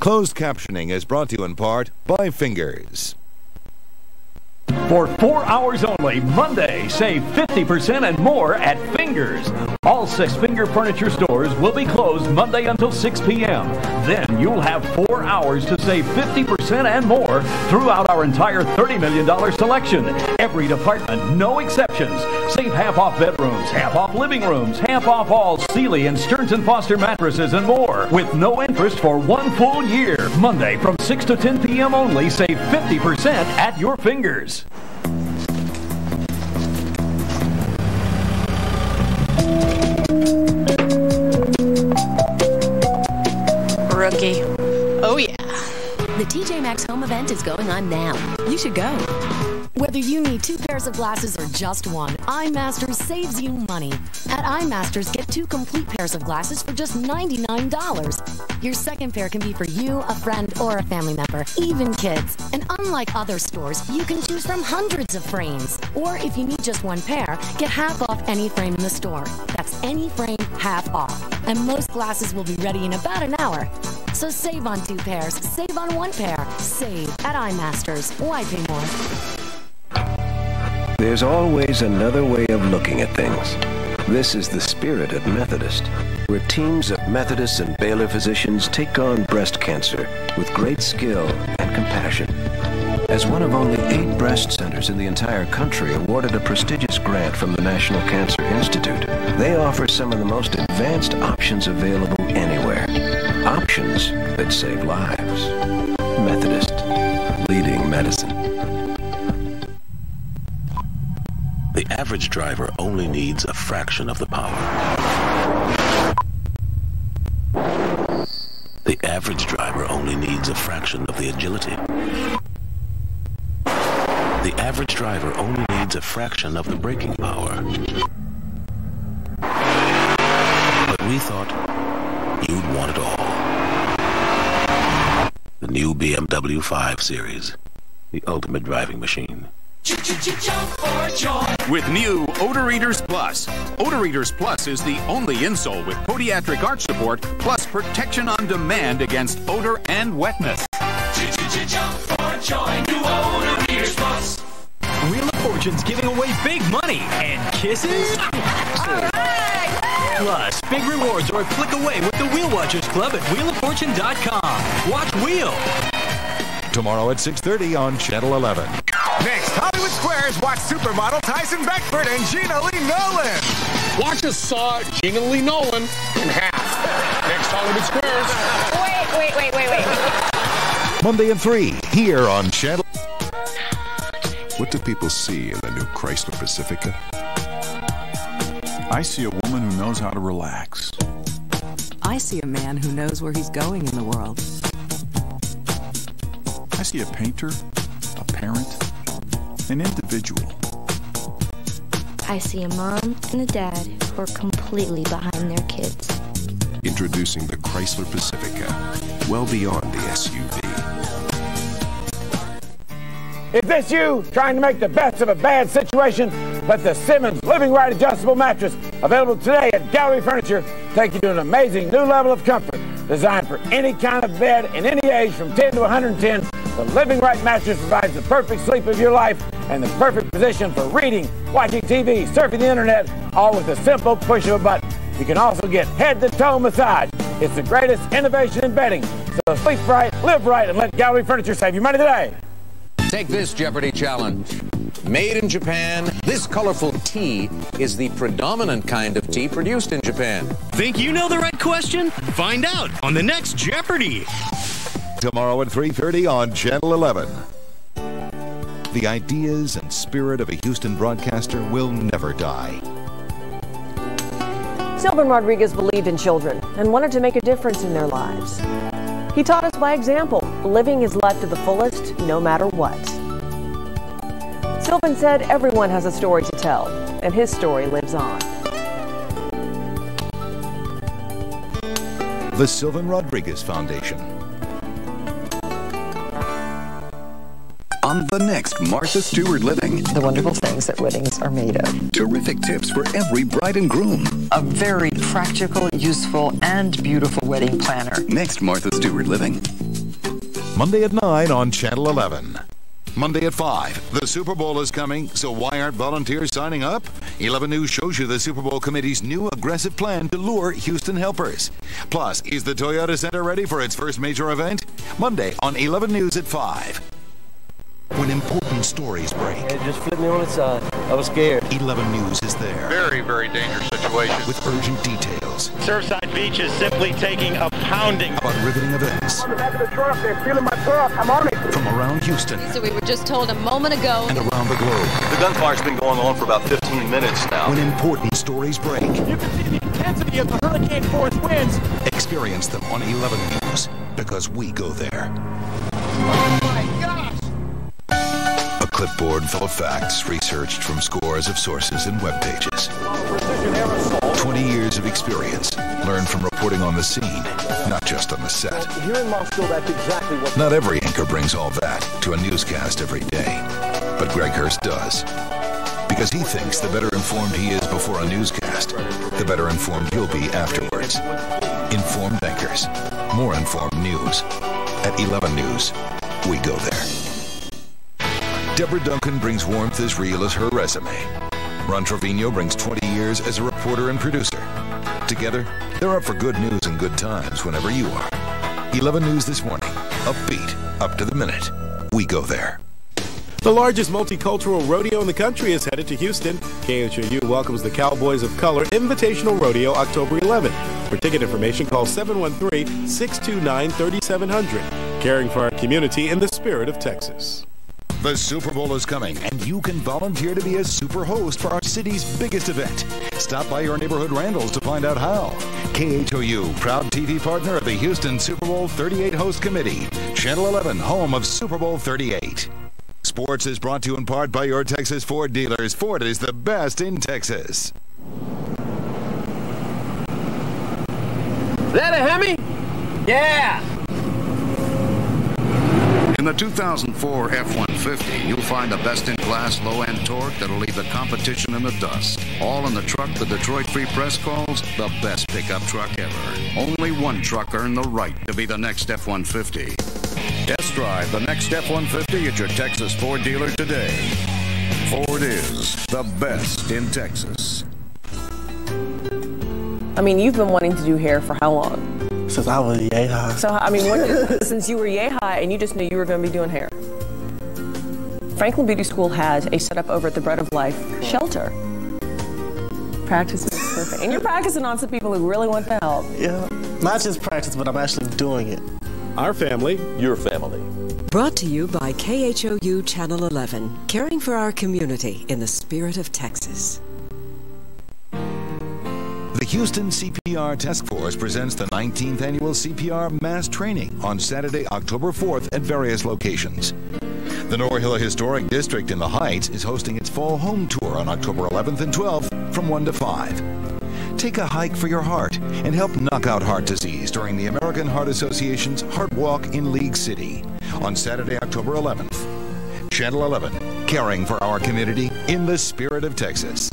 Closed captioning is brought to you in part by Fingers. For four hours only, Monday, save 50% and more at Fingers. All six Finger Furniture stores will be closed Monday until 6 p.m. Then you'll have four hours to save 50% and more throughout our entire $30 million selection. Every department, no exceptions. Save half off bedrooms, half off living rooms, half off all Sealy and Stearns & Foster mattresses and more with no interest for one full year. Monday from 6 to 10 p.m. only, save 50% at your Fingers. Rookie. Oh, yeah. The TJ Maxx home event is going on now. You should go. Whether you need two pairs of glasses or just one, EyeMasters saves you money. At EyeMasters, get two complete pairs of glasses for just $99. Your second pair can be for you, a friend, or a family member, even kids. And unlike other stores, you can choose from hundreds of frames. Or if you need just one pair, get half off any frame in the store. That's any frame, half off. And most glasses will be ready in about an hour. So save on two pairs, save on one pair, save at EyeMasters. Why pay more? There's always another way of looking at things. This is the spirit at Methodist, where teams of Methodists and Baylor physicians take on breast cancer with great skill and compassion. As one of only eight breast centers in the entire country awarded a prestigious grant from the National Cancer Institute, they offer some of the most advanced options available anywhere. Options that save lives. Methodist, leading medicine. The average driver only needs a fraction of the power. The average driver only needs a fraction of the agility. The average driver only needs a fraction of the braking power. But we thought you'd want it all. The new BMW 5 Series, the ultimate driving machine. With new Odor Eaters Plus. Odor Eaters Plus is the only insole with podiatric arch support plus protection on demand against odor and wetness. Wheel of Fortune's giving away big money and kisses. Plus, big rewards are a click away with the Wheel Watchers Club at wheeloffortune.com. Watch Wheel. Tomorrow at 6.30 on Channel 11. Next, Hollywood Squares watch supermodel Tyson Beckford and Gena Lee Nolin. Watch us saw Gena Lee Nolin in half. Next Hollywood Squares. Wait, wait, wait, wait, wait. Monday at 3 here on Channel. What do people see in the new Chrysler Pacifica? I see a woman who knows how to relax. I see a man who knows where he's going in the world. I see a painter, a parent, an individual. I see a mom and a dad who are completely behind their kids. Introducing the Chrysler Pacifica, well beyond the SUV. Is this you trying to make the best of a bad situation? Let the Simmons Living Right Adjustable Mattress, available today at Gallery Furniture, take you to an amazing new level of comfort. Designed for any kind of bed in any age from 10 to 110, the Living Right mattress provides the perfect sleep of your life and the perfect position for reading, watching TV, surfing the internet, all with a simple push of a button. You can also get head-to-toe massage. It's the greatest innovation in bedding. So sleep right, live right, and let Gallery Furniture save you money today. Take this Jeopardy challenge. Made in Japan, this colorful tea is the predominant kind of tea produced in Japan. Think you know the right question? Find out on the next Jeopardy! Tomorrow at 3.30 on Channel 11. The ideas and spirit of a Houston broadcaster will never die. Sylvan Rodriguez believed in children and wanted to make a difference in their lives. He taught us by example, living his life to the fullest, no matter what. Sylvan said everyone has a story to tell, and his story lives on. The Sylvan Rodriguez Foundation. On the next Martha Stewart Living. The wonderful things that weddings are made of. Terrific tips for every bride and groom. A very practical, useful, and beautiful wedding planner. Next Martha Stewart Living. Monday at 9 on Channel 11. Monday at 5, the Super Bowl is coming, so why aren't volunteers signing up? 11 News shows you the Super Bowl committee's new aggressive plan to lure Houston helpers. Plus, is the Toyota Center ready for its first major event? Monday on 11 News at 5. When important stories break. It just flipped me on its side. I was scared. 11 News is there. Very, very dangerous situation. With urgent details. Surfside Beach is simply taking a pounding. About riveting events. On the back of the truck, they're stealing my truck. I'm on it. From around Houston. So we were just told a moment ago. And around the globe. The gunfire's been going on for about 15 minutes now. When important stories break. You can see the intensity of the hurricane force winds. Experience them on 11 News because we go there. Clipboard full of facts researched from scores of sources and web pages. 20 years of experience learned from reporting on the scene, not just on the set. Here in Moscow, that's exactly what. Not every anchor brings all that to a newscast every day, but Greg Hurst does. Because he thinks the better informed he is before a newscast, the better informed you'll be afterwards. Informed anchors, more informed news. At 11 News, we go there. Deborah Duncan brings warmth as real as her resume. Ron Trevino brings 20 years as a reporter and producer. Together, they're up for good news and good times whenever you are. 11 News this morning. Upbeat, up to the minute. We go there. The largest multicultural rodeo in the country is headed to Houston. KHOU welcomes the Cowboys of Color Invitational Rodeo October 11th. For ticket information, call 713 629 3700. Caring for our community in the spirit of Texas. The Super Bowl is coming, and you can volunteer to be a super host for our city's biggest event. Stop by your neighborhood Randall's to find out how. KHOU, proud TV partner of the Houston Super Bowl 38 Host Committee. Channel 11, home of Super Bowl 38. Sports is brought to you in part by your Texas Ford dealers. Ford is the best in Texas. Is that a Hemi? Yeah! In the 2004 F-150, you'll find the best-in-class low-end torque that'll leave the competition in the dust. All in the truck the Detroit Free Press calls the best pickup truck ever. Only one truck earned the right to be the next F-150. Test drive the next F-150 at your Texas Ford dealer today. Ford is the best in Texas. I mean, you've been wanting to do hair for how long? Since I was yay high. So, I mean, when, since you were yay high and you just knew you were going to be doing hair. Franklin Beauty School has a setup over at the Bread of Life shelter. Practice is perfect. And you're practicing on some people who really want the help. Yeah. Not just practice, but I'm actually doing it. Our family, your family. Brought to you by KHOU Channel 11, caring for our community in the spirit of Texas. The Houston CPR Task Force presents the 19th annual CPR Mass Training on Saturday, October 4th at various locations. The Norhill Historic District in the Heights is hosting its fall home tour on October 11th and 12th from 1 to 5. Take a hike for your heart and help knock out heart disease during the American Heart Association's Heart Walk in League City on Saturday, October 11th. Channel 11, caring for our community in the spirit of Texas.